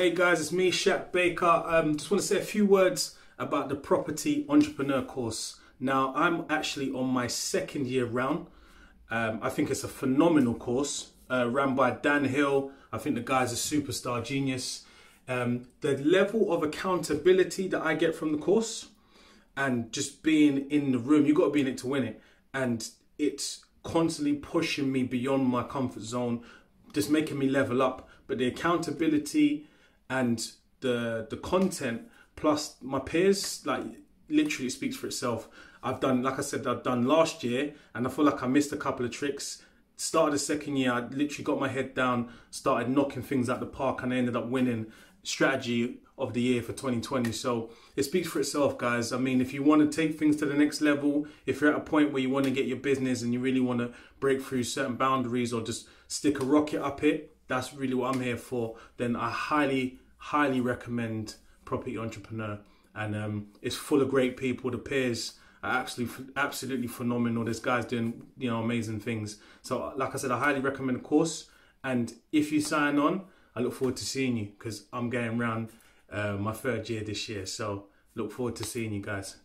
Hey guys, it's me, Shack Baker. Um, just want to say a few words about the property entrepreneur course. Now, I'm actually on my second year round. Um, I think it's a phenomenal course uh, run by Dan Hill. I think the guy's a superstar genius. Um, the level of accountability that I get from the course and just being in the room, you've got to be in it to win it. And it's constantly pushing me beyond my comfort zone, just making me level up. But the accountability and the the content plus my peers like literally speaks for itself. I've done like I said I've done last year and I feel like I missed a couple of tricks. Started the second year, I literally got my head down, started knocking things out the park and I ended up winning strategy of the year for 2020. So it speaks for itself, guys. I mean, if you want to take things to the next level, if you're at a point where you want to get your business and you really want to break through certain boundaries or just stick a rocket up it, that's really what I'm here for, then I highly, highly recommend Property Entrepreneur. And um, it's full of great people. The peers are absolutely, absolutely phenomenal. This guy's doing, you know, amazing things. So, like I said, I highly recommend the course. And if you sign on, I look forward to seeing you because I'm going around uh, my third year this year. So, look forward to seeing you guys.